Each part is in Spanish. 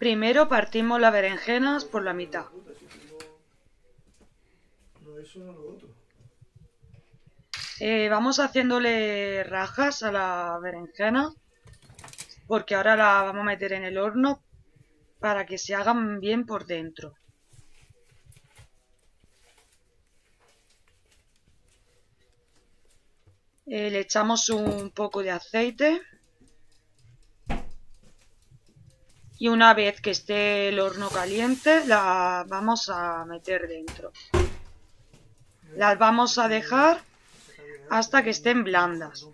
Primero partimos las berenjenas por la mitad. Eh, vamos haciéndole rajas a la berenjena porque ahora la vamos a meter en el horno para que se hagan bien por dentro. Eh, le echamos un poco de aceite. Y una vez que esté el horno caliente, la vamos a meter dentro. Las vamos a dejar hasta que estén blandas.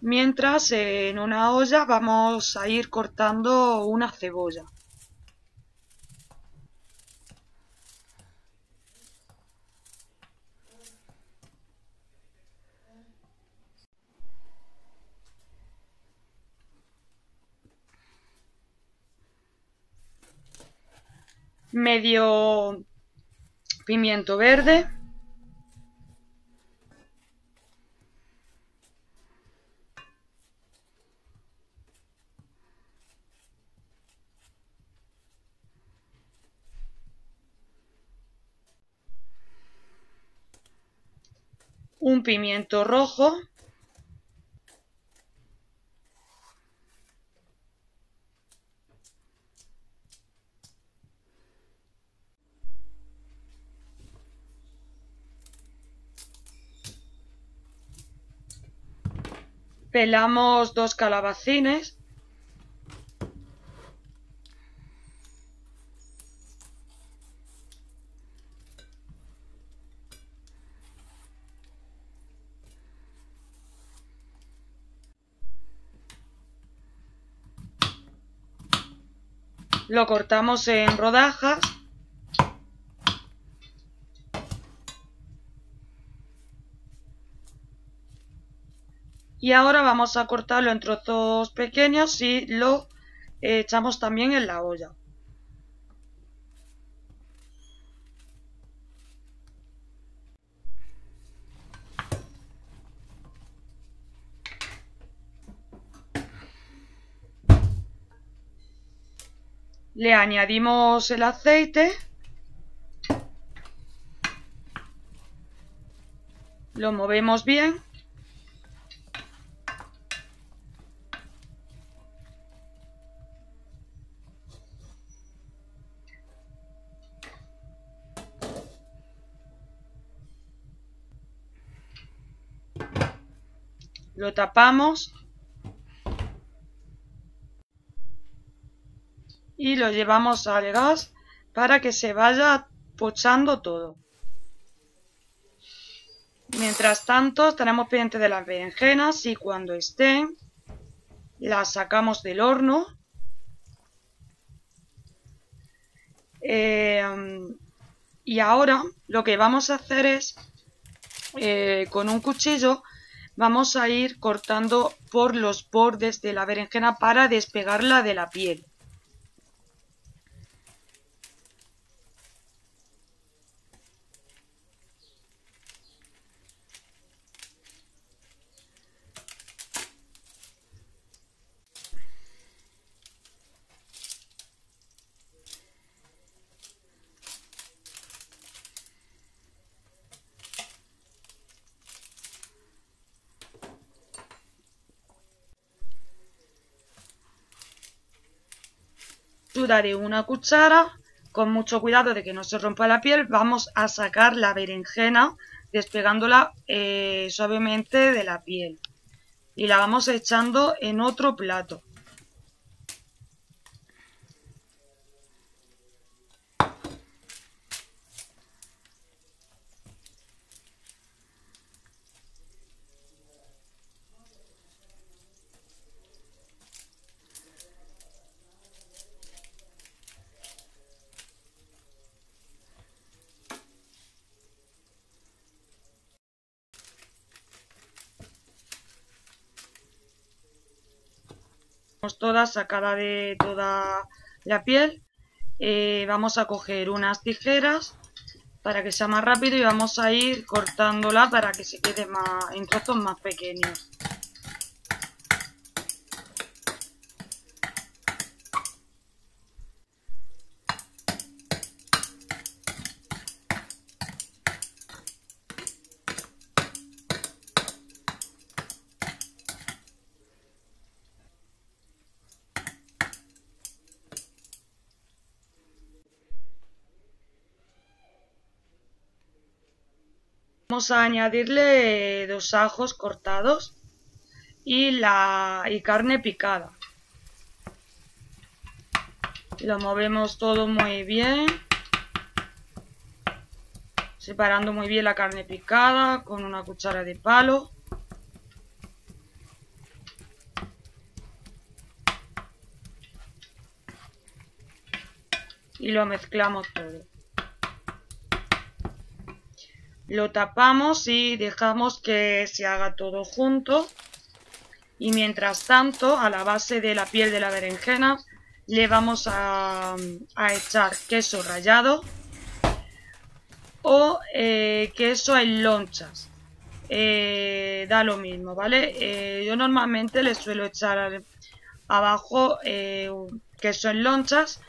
Mientras en una olla vamos a ir cortando una cebolla. Medio pimiento verde. Un pimiento rojo. Pelamos dos calabacines. Lo cortamos en rodajas. Y ahora vamos a cortarlo en trozos pequeños y lo echamos también en la olla. Le añadimos el aceite. Lo movemos bien. Lo tapamos. Y lo llevamos al gas para que se vaya pochando todo. Mientras tanto, estaremos pendientes de las berenjenas y cuando estén, las sacamos del horno. Eh, y ahora lo que vamos a hacer es, eh, con un cuchillo, vamos a ir cortando por los bordes de la berenjena para despegarla de la piel. Daré una cuchara, con mucho cuidado de que no se rompa la piel, vamos a sacar la berenjena despegándola eh, suavemente de la piel. Y la vamos echando en otro plato. Toda sacada de toda la piel. Eh, vamos a coger unas tijeras para que sea más rápido y vamos a ir cortándola para que se quede más en trozos más pequeños Vamos a añadirle dos ajos cortados y la y carne picada. Lo movemos todo muy bien. Separando muy bien la carne picada con una cuchara de palo. Y lo mezclamos todo. Lo tapamos y dejamos que se haga todo junto. Y mientras tanto, a la base de la piel de la berenjena, le vamos a, echar queso rallado o eh, queso en lonchas. Eh, da lo mismo, ¿vale? Eh, yo normalmente le suelo echar abajo queso en lonchas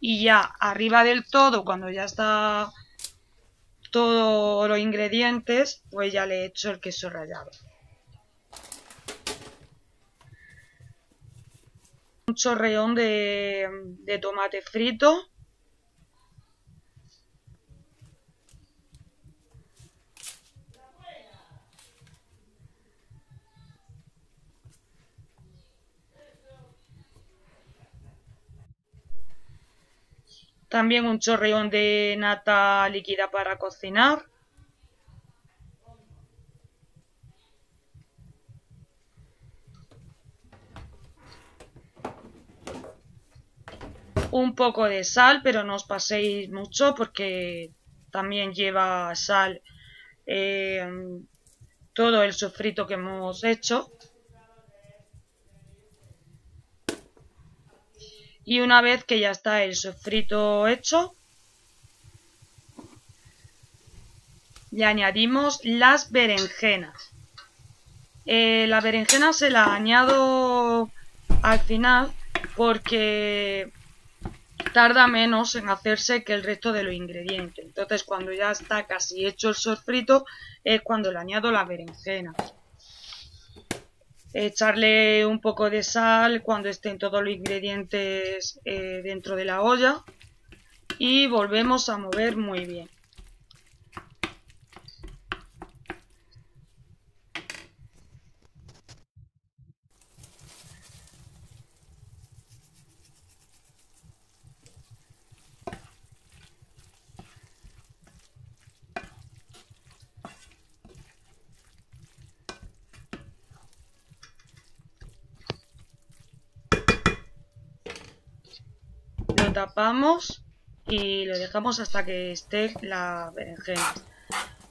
y ya arriba del todo, cuando ya está todos los ingredientes, pues ya le echo el queso rallado. Un chorreón de, de tomate frito. También un chorreón de nata líquida para cocinar. Un poco de sal, pero no os paséis mucho porque también lleva sal eh, todo el sofrito que hemos hecho. Y una vez que ya está el sofrito hecho, le añadimos las berenjenas. Eh, la berenjena se la añado al final porque tarda menos en hacerse que el resto de los ingredientes. Entonces cuando ya está casi hecho el sofrito es cuando le añado la berenjena echarle un poco de sal cuando estén todos los ingredientes eh, dentro de la olla y volvemos a mover muy bien. Tapamos y lo dejamos hasta que esté la berenjena.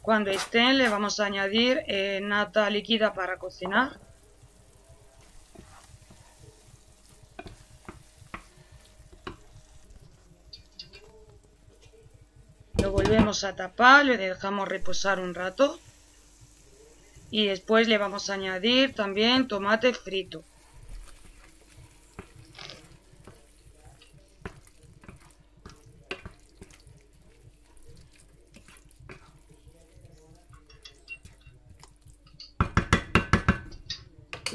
Cuando estén le vamos a añadir eh, nata líquida para cocinar. Lo volvemos a tapar, le dejamos reposar un rato. Y después le vamos a añadir también tomate frito.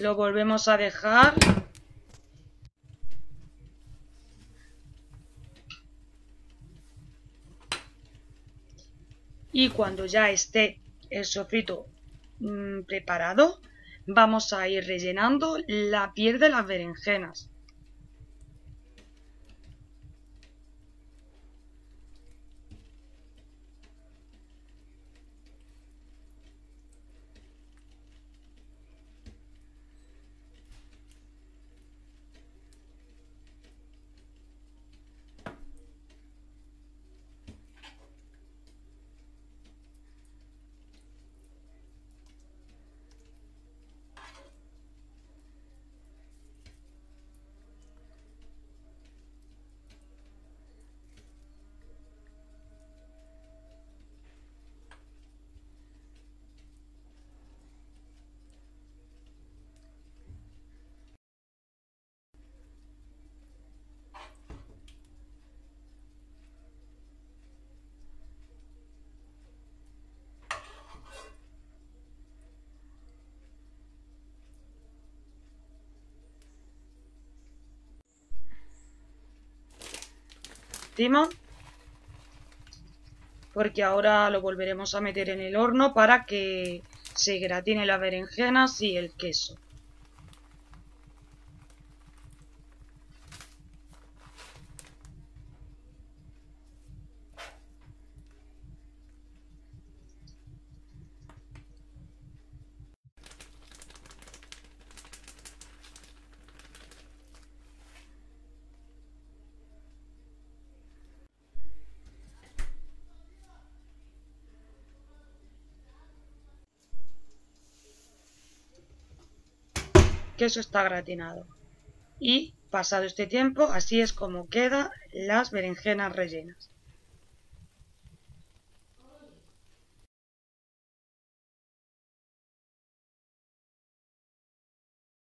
Lo volvemos a dejar. Y cuando ya esté el sofrito mm, preparado, vamos a ir rellenando la piel de las berenjenas. Porque ahora lo volveremos a meter en el horno para que se gratine las berenjenas y el queso. Queso está gratinado. Y pasado este tiempo, así es como quedan las berenjenas rellenas.